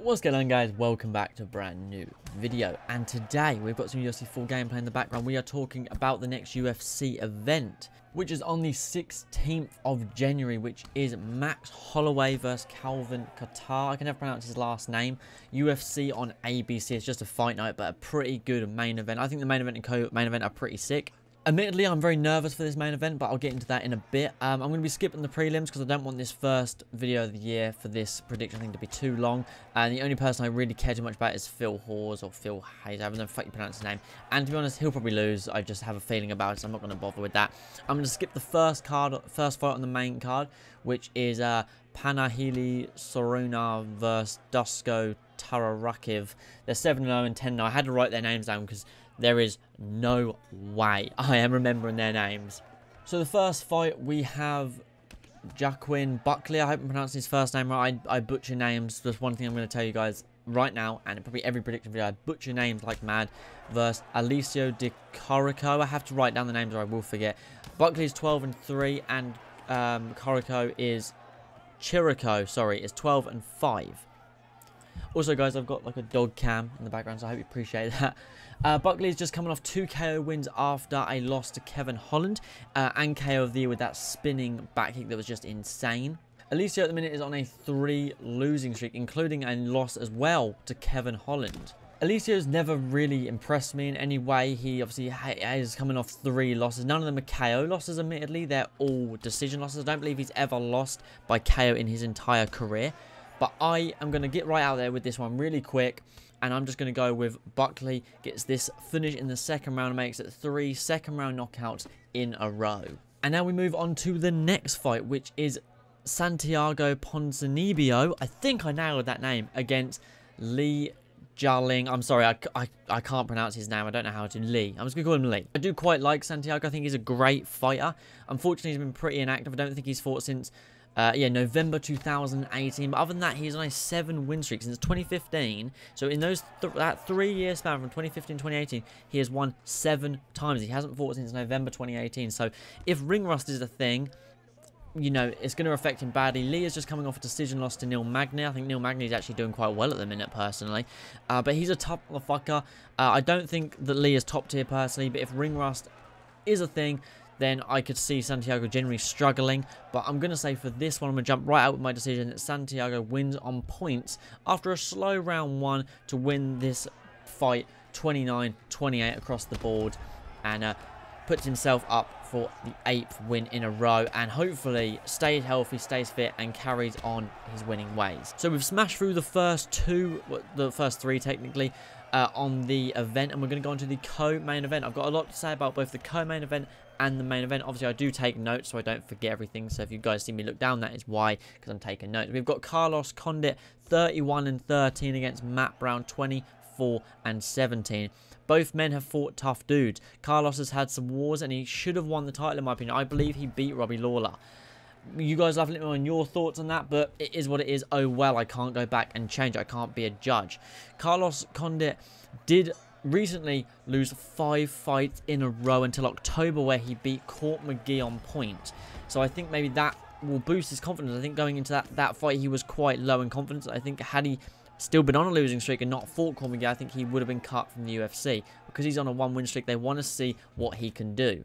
What's going on guys, welcome back to a brand new video and today we've got some UFC 4 gameplay in the background. We are talking about the next UFC event which is on the 16th of January which is Max Holloway versus Calvin Kattar. I can never pronounce his last name. UFC on ABC, it's just a fight night but a pretty good main event. I think the main event and co-main event are pretty sick. Admittedly, I'm very nervous for this main event, but I'll get into that in a bit. Um, I'm going to be skipping the prelims because I don't want this first video of the year for this prediction thing to be too long. And the only person I really care too much about is Phil Hawes or Phil Hayes. I don't know if you pronounce his name. And to be honest, he'll probably lose. I just have a feeling about it, so I'm not going to bother with that. I'm going to skip the first card, first fight on the main card, which is uh, Punahele Soriano versus Dusko Tararakiv. They're 7-0 and 10 I had to write their names down because there is no way I am remembering their names. So the first fight, we have Joaquin Buckley. I hope I'm pronouncing his first name right. I, I butcher names. That's one thing I'm going to tell you guys right now, and probably every prediction video, I butcher names like mad. Versus Alessio Di Corico. I have to write down the names or I will forget. Buckley is 12 and 3, and um, Corico is Chirico, sorry, is 12 and 5. Also, guys, I've got like a dog cam in the background, so I hope you appreciate that. Uh, Buckley is just coming off two KO wins after a loss to Kevin Holland uh, and KO of the year with that spinning back kick that was just insane. Alicia at the minute is on a three losing streak, including a loss as well to Kevin Holland. Alessio's never really impressed me in any way. He obviously is coming off three losses. None of them are KO losses, admittedly. They're all decision losses. I don't believe he's ever lost by KO in his entire career. But I am going to get right out there with this one really quick. And I'm just going to go with Buckley gets this finish in the second round and makes it three second round knockouts in a row. And now we move on to the next fight, which is Santiago Ponzinibbio. I think I nailed that name against Lee Jarling. I'm sorry, I, I, I can't pronounce his name. I don't know how to. Lee. I'm just going to call him Lee. I do quite like Santiago. I think he's a great fighter. Unfortunately, he's been pretty inactive. I don't think he's fought since uh, yeah, November 2018. But other than that, he's on a seven win streak since 2015. So in those th that three year span from 2015 to 2018, he has won seven times. He hasn't fought since November 2018. So if ring rust is a thing, you know, it's going to affect him badly. Lee is just coming off a decision loss to Neil Magny. I think Neil Magny is actually doing quite well at the minute, personally. Uh, but he's a top motherfucker. Uh, I don't think that Lee is top tier, personally. But if ring rust is a thing, then I could see Santiago generally struggling. But I'm going to say for this one, I'm going to jump right out with my decision that Santiago wins on points after a slow round one to win this fight 29-28 across the board. And uh, puts himself up for the eighth win in a row and hopefully stays healthy, stays fit and carries on his winning ways. So we've smashed through the first two, the first three technically, uh, on the event and we're going to go on to the co-main event. I've got a lot to say about both the co-main event and the main event. Obviously, I do take notes so I don't forget everything. So if you guys see me look down, that is why, because I'm taking notes. We've got Carlos Condit, 31 and 13 against Matt Brown, 24 and 17. Both men have fought tough dudes. Carlos has had some wars and he should have won the title in my opinion. I believe he beat Robbie Lawler. You guys let me on your thoughts on that, but it is what it is. Oh well, I can't go back and change. I can't be a judge. Carlos Condit did recently lose five fights in a row until October where he beat Court McGee on point. So I think maybe that will boost his confidence. I think going into that, that fight he was quite low in confidence. I think had he still been on a losing streak and not fought Court McGee, I think he would have been cut from the UFC. Because he's on a one win streak, they want to see what he can do.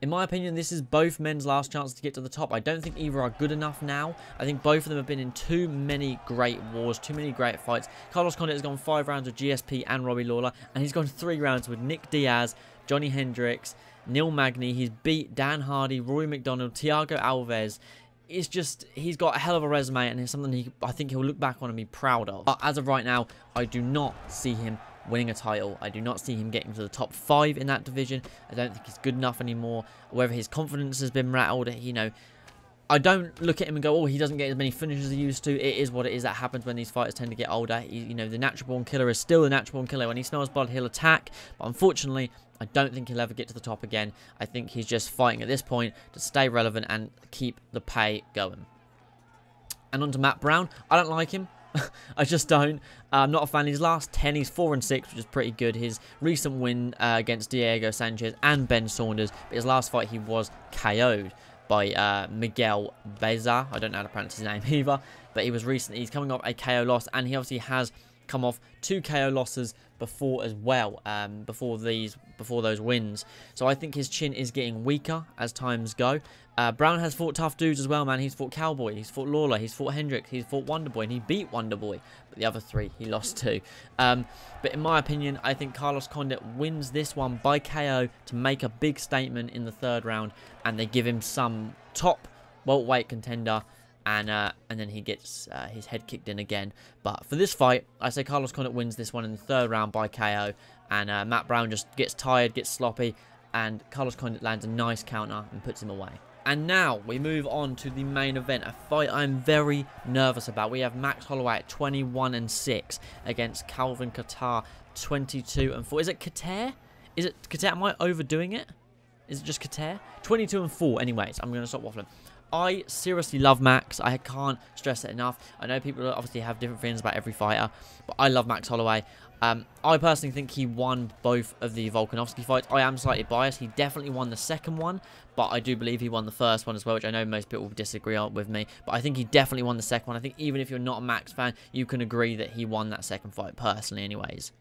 In my opinion, this is both men's last chance to get to the top. I don't think either are good enough now. I think both of them have been in too many great wars, too many great fights. Carlos Condit has gone five rounds with GSP and Robbie Lawler, and he's gone three rounds with Nick Diaz, Johnny Hendricks, Neil Magny. He's beat Dan Hardy, Rory MacDonald, Thiago Alves it's just he's got a hell of a resume and it's something he I think he'll look back on and be proud of. But as of right now, I do not see him winning a title. I do not see him getting to the top five in that division. I don't think he's good enough anymore. Whether his confidence has been rattled, you know, I don't look at him and go, oh, he doesn't get as many finishes as he used to. It is what it is. That happens when these fighters tend to get older. He, you know, the natural born killer is still the natural born killer. When he smells blood, he'll attack. But unfortunately, I don't think he'll ever get to the top again. I think he's just fighting at this point to stay relevant and keep the pay going. And on to Matt Brown. I don't like him. I just don't. Uh, I'm not a fan. Of his last 10, he's 4 and 6, which is pretty good. His recent win uh, against Diego Sanchez and Ben Saunders, but his last fight he was KO'd. by uh, Miguel Baeza. I don't know how to pronounce his name either, but he was recently, he's coming off a KO loss, and he obviously has come off two KO losses before as well, um, before these, before those wins. So I think his chin is getting weaker as times go. Uh, Brown has fought tough dudes as well, man. He's fought Cowboy, he's fought Lawler, he's fought Hendricks, he's fought Wonderboy, and he beat Wonderboy. But the other three, he lost to. Um, but in my opinion, I think Carlos Condit wins this one by KO to make a big statement in the third round, and they give him some top welterweight contender and uh, and then he gets uh, his head kicked in again. But for this fight, I say Carlos Condit wins this one in the third round by KO, and uh, Matt Brown just gets tired, gets sloppy, and Carlos Condit lands a nice counter and puts him away. And now we move on to the main event, a fight I'm very nervous about. We have Max Holloway at 21 and 6 against Calvin Kattar 22 and 4. Is it Kattar? Is it Kattar? Am I overdoing it? Is it just Kattar? 22 and 4. Anyways, I'm going to stop waffling. I seriously love Max. I can't stress it enough. I know people obviously have different feelings about every fighter, but I love Max Holloway. Um, I personally think he won both of the Volkanovski fights. I am slightly biased. He definitely won the second one, but I do believe he won the first one as well, which I know most people will disagree with me. But I think he definitely won the second one. I think even if you're not a Max fan, you can agree that he won that second fight personally anyways.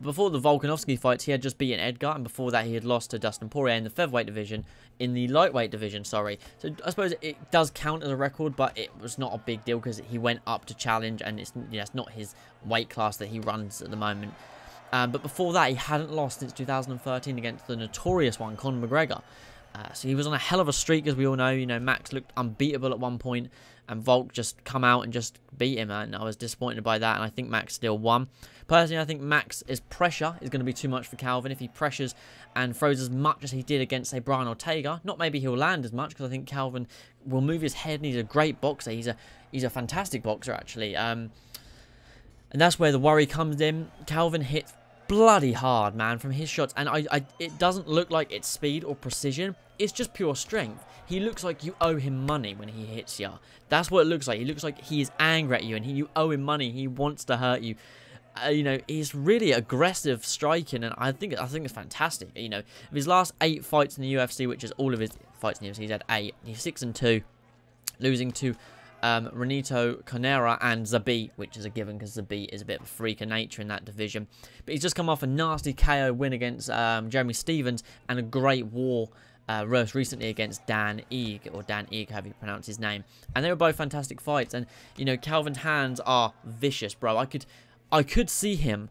Before the Volkanovski fights, he had just beaten Edgar, and before that he had lost to Dustin Poirier in the featherweight division, in the lightweight division, sorry. So I suppose it does count as a record, but it was not a big deal because he went up to challenge, and it's, you know, it's not his weight class that he runs at the moment. Um, but before that, he hadn't lost since 2013 against the notorious one, Conor McGregor. Uh, so he was on a hell of a streak, as we all know. You know, Max looked unbeatable at one point, and Volk just come out and just beat him, and I was disappointed by that, and I think Max still won. Personally, I think Max's pressure is going to be too much for Calvin. If he pressures and throws as much as he did against, say, Brian Ortega, not maybe he'll land as much, because I think Calvin will move his head, and he's a great boxer. He's a he's a fantastic boxer, actually. Um, and that's where the worry comes in. Calvin hits bloody hard, man, from his shots. And I, I, it doesn't look like it's speed or precision. It's just pure strength. He looks like you owe him money when he hits you. That's what it looks like. He looks like he is angry at you and he, you owe him money. He wants to hurt you. Uh, you know, he's really aggressive striking, and I think I think it's fantastic. You know, his last eight fights in the UFC, which is all of his fights in the UFC, he's had eight. He's six and two, losing to um, Renato Carneiro and Zabit, which is a given because Zabit is a bit of a freak of nature in that division. But he's just come off a nasty KO win against um, Jeremy Stephens and a great war uh, recently against Dan Ige, or Dan Ige, however you pronounce his name. And they were both fantastic fights. And, you know, Calvin's hands are vicious, bro. I could I could see him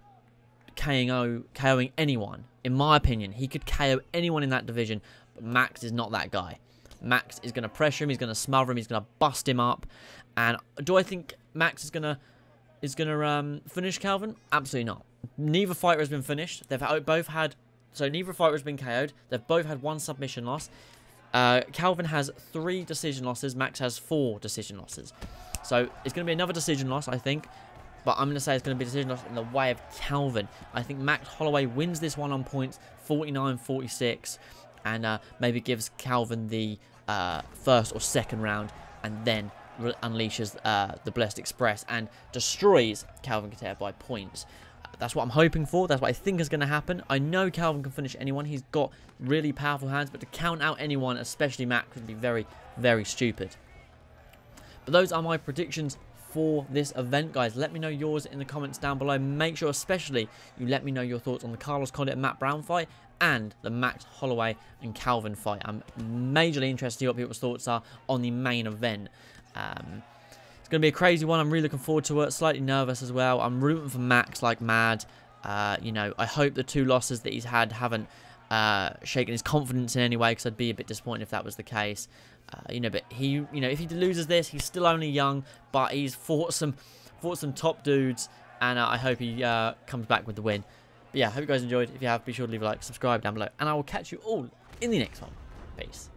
KO, KOing anyone. In my opinion, he could KO anyone in that division. But Max is not that guy. Max is going to pressure him. He's going to smother him. He's going to bust him up. And do I think Max is going to is going to um, finish Calvin? Absolutely not. Neither fighter has been finished. They've both had so neither fighter has been KO'd. They've both had one submission loss. Uh, Calvin has three decision losses. Max has four decision losses. So it's going to be another decision loss, I think. But I'm going to say it's going to be a decision loss in the way of Calvin. I think Max Holloway wins this one on points, 49-46 and uh, maybe gives Calvin the uh, first or second round and then unleashes uh, the Blessed Express and destroys Calvin Kattar by points. That's what I'm hoping for. That's what I think is going to happen. I know Calvin can finish anyone. He's got really powerful hands, but to count out anyone, especially Max, would be very, very stupid. But those are my predictions for this event, guys. Let me know yours in the comments down below. Make sure, especially, you let me know your thoughts on the Carlos Condit and Matt Brown fight and the Max Holloway and Calvin fight. I'm majorly interested to see what people's thoughts are on the main event. Um, it's going to be a crazy one. I'm really looking forward to it. Slightly nervous as well. I'm rooting for Max like mad. Uh, you know, I hope the two losses that he's had haven't uh, shaken his confidence in any way because I'd be a bit disappointed if that was the case. Uh, you know, but he, you know, if he loses this, he's still only young, but he's fought some, fought some top dudes, and uh, I hope he uh, comes back with the win. But yeah, hope you guys enjoyed. If you have, be sure to leave a like, subscribe down below, and I will catch you all in the next one. Peace.